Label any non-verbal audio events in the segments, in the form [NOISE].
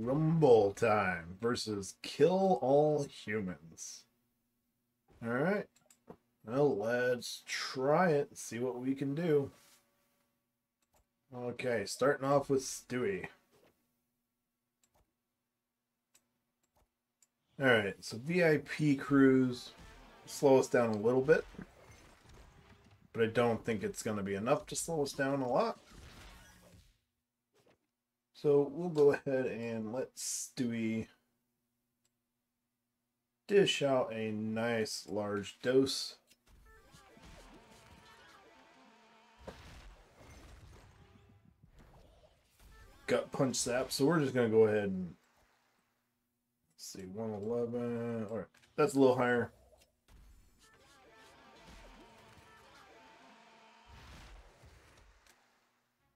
Rumble time versus Kill All Humans. Alright. Well, let's try it. See what we can do. Okay, starting off with Stewie. Alright, so VIP cruise slow us down a little bit. But I don't think it's going to be enough to slow us down a lot. So we'll go ahead and let Stewie dish out a nice large dose. Gut punch Zapp. So we're just going to go ahead and see 111 or that's a little higher.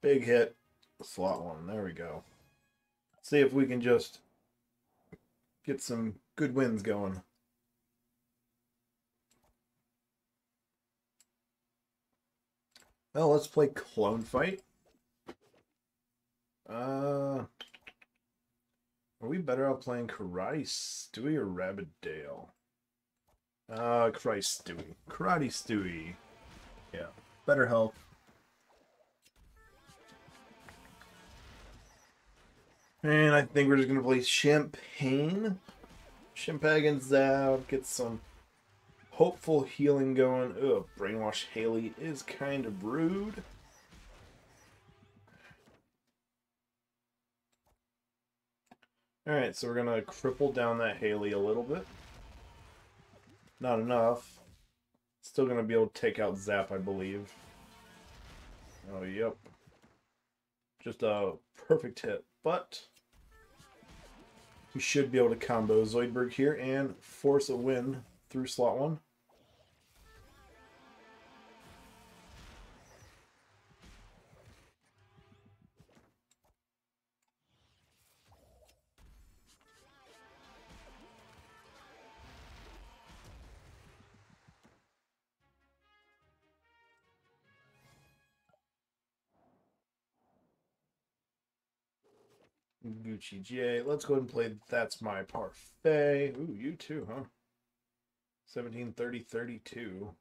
Big hit slot one. There we go. See if we can just get some good wins going. Well, let's play Clone Fight. Uh, are we better off playing Karate Stewie or Rabbit Dale? Uh, Karate Stewie. Karate Stewie. Yeah, better health. And I think we're just going to play Champagne. Champagne's out. Get some hopeful healing going. Ugh, Brainwash Haley is kind of rude. Alright, so we're going to cripple down that Haley a little bit. Not enough. Still going to be able to take out Zapp, I believe. Oh, yep. Just a perfect hit. But we should be able to combo Zoidberg here and force a win through slot one. Gucci J. Let's go ahead and play That's My Parfait. Ooh, you too, huh? 1730 32.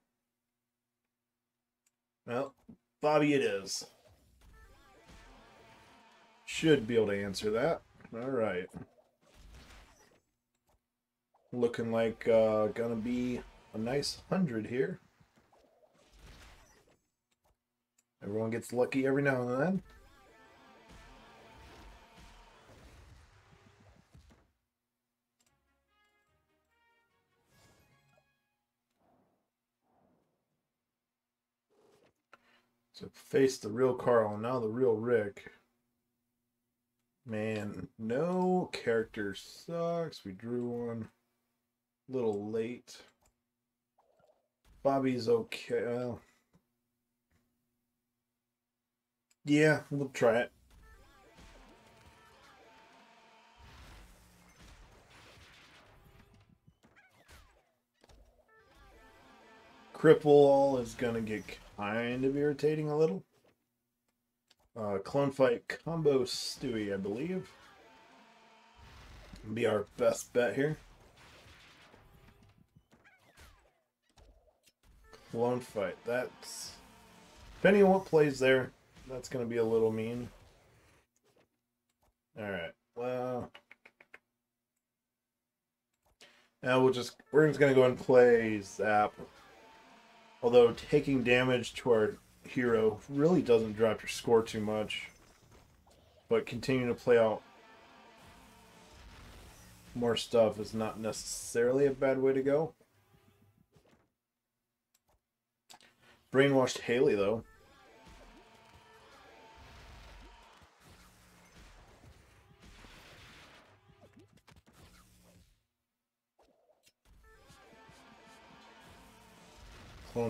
Well, Bobby it is. Should be able to answer that. All right. Looking like uh, gonna be a nice hundred here. Everyone gets lucky every now and then. So face the real Carl, and now the real Rick. Man, no character sucks. We drew one a little late. Bobby's okay. Well, yeah, we'll try it. Cripple all is gonna get kind of irritating a little. Uh, Clone Fight Combo Stewie, I believe. Be our best bet here. Clone Fight, that's... Depending on what plays there, that's going to be a little mean. Alright, well... Now we'll just, we're just going to go and play Zapp. Although taking damage to our hero really doesn't drop your score too much. But continuing to play out more stuff is not necessarily a bad way to go. Brainwashed Haley, though.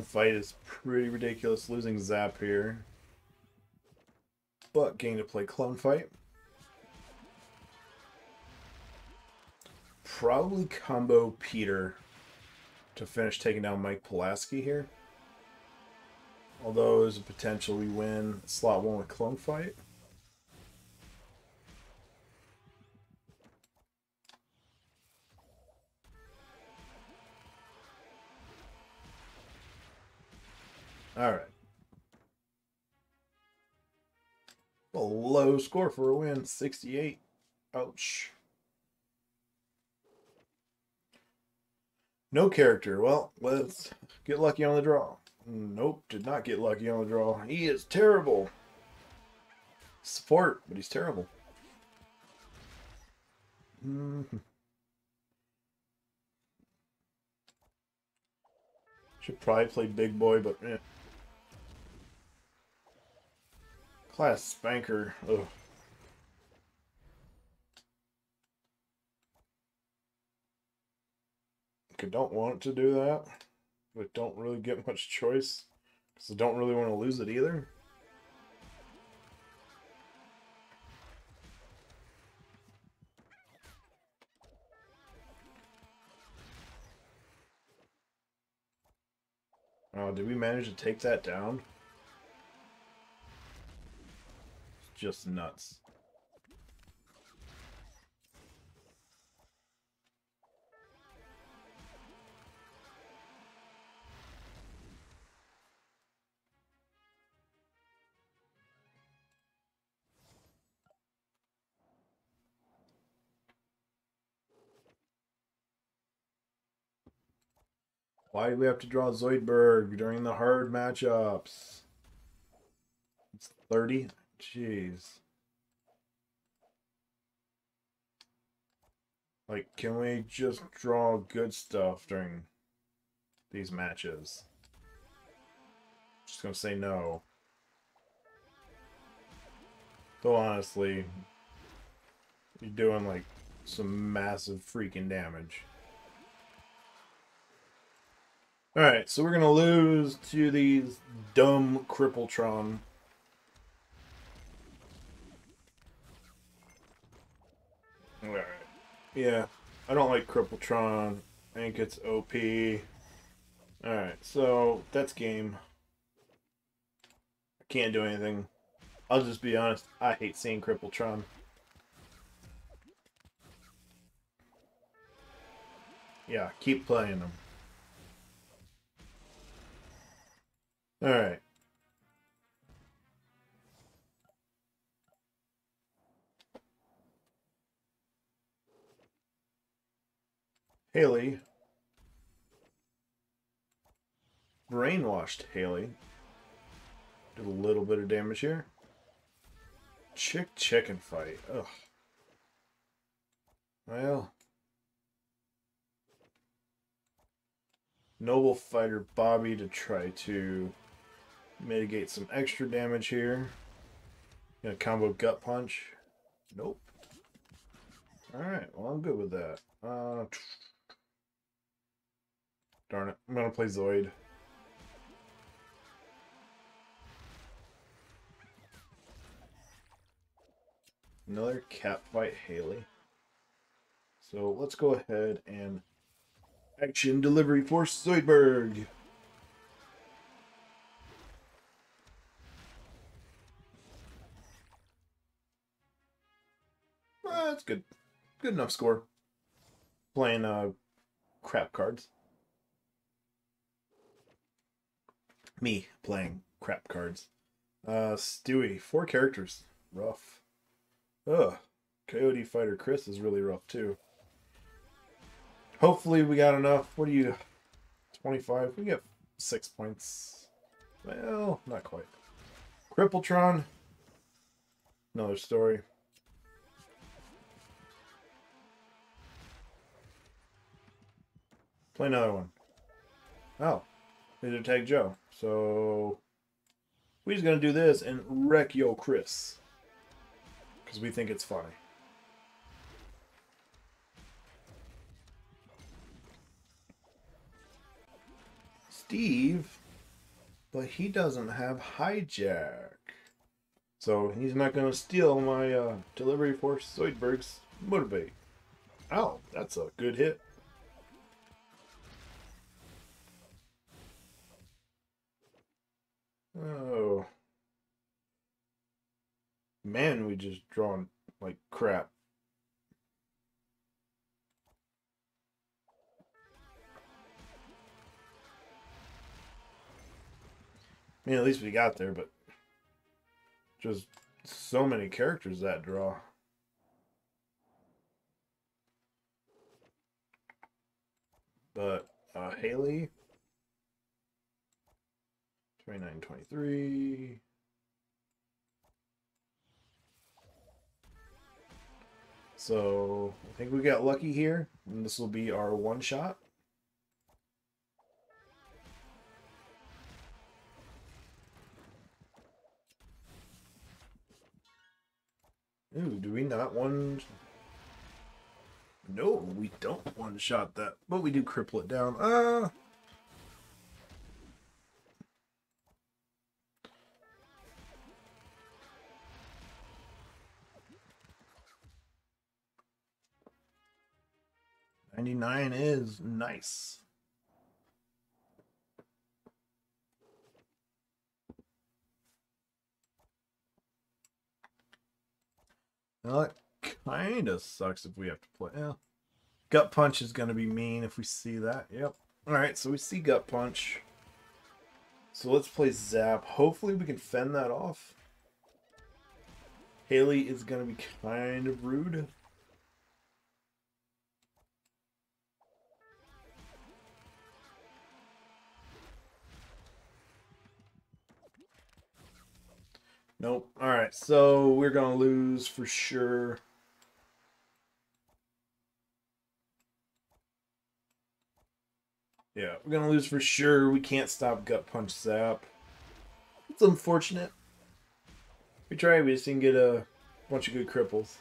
Fight is pretty ridiculous, losing Zapp here. But getting to play Clone Fight. Probably combo Peter to finish taking down Mike Pulaski here. Although there's a potential we win slot one with Clone Fight. A low score for a win. 68. Ouch. No character. Well, let's get lucky on the draw. Nope, did not get lucky on the draw. He is terrible. Support, but he's terrible. Mm -hmm. Should probably play big boy, but eh. Class spanker. Ugh. I don't want to do that, but don't really get [LAUGHS] much choice because I don't really want to lose it either. Oh, did we manage to take that down? Just nuts. Why do we have to draw Zoidberg during the hard matchups? It's 30? Jeez. Like, can we just draw good stuff during these matches? Just gonna say no. Though honestly, you're doing like some massive freaking damage. Alright, so we're to lose to these dumb Crippletron. Yeah, I don't like Crippletron. I think it's OP. Alright, so that's game. I can't do anything. I'll just be honest, I hate seeing Crippletron. Yeah, keep playing them. All Haley. Brainwashed Haley. Did a little bit of damage here. Chick chicken fight. Ugh. Well. Noble Fighter Bobby to try to mitigate some extra damage here. Gonna combo gut punch. Nope. Alright, well I'm good with that. Uh, darn it. I'm gonna play Zoid. Another cat fight Haley. So let's go ahead and action delivery for Zoidberg. that's good. Good enough score. Playing uh, crap cards. Me playing crap cards. Uh, Stewie, four characters. Rough. Ugh. Coyote Fighter Chris is really rough too. Hopefully we got enough. What do you... 25? We get six points. Well, not quite. Crippletron. Another story. Play another one. Oh. Laser Tag Joe. So we're just gonna do this and wreck Yo Chris. Because we think it's funny. Steve, but he doesn't have hijack. So he's not gonna steal my uh, delivery for Zoidberg's motorbait. Oh, that's a good hit. Oh. Man, we just drawn like crap. I mean, at least we got there, but just so many characters that draw. But uh, Haley, 29, 23. So I think we got lucky here, and this will be our one shot. Ooh, do we not one? No, we don't one shot that, but we do cripple it down. Uh Ninety-nine is nice. Well, kind of sucks if we have to play. Yeah. Gut punch is going to be mean if we see that. Yep. All right, so we see gut punch. So let's play Zapp. Hopefully we can fend that off. Haley is going to be kind of rude. So we're gonna lose for sure. Yeah, we're gonna lose for sure. We can't stop gut punch Zapp. It's unfortunate. We tried, we just didn't get a bunch of good cripples.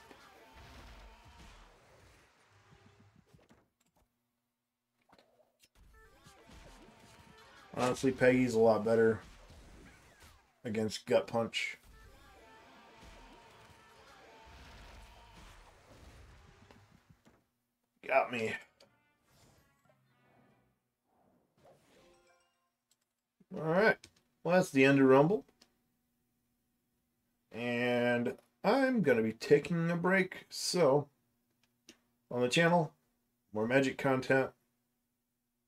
Honestly, Peggy's a lot better against gut punch. Got me. Alright. Well, that's the end of Rumble. And I'm going to be taking a break. So, on the channel, more magic content.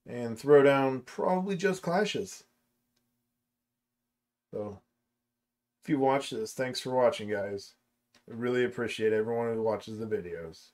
And Throwdown probably just clashes. So, if you watch this, thanks for watching, guys. I really appreciate everyone who watches the videos.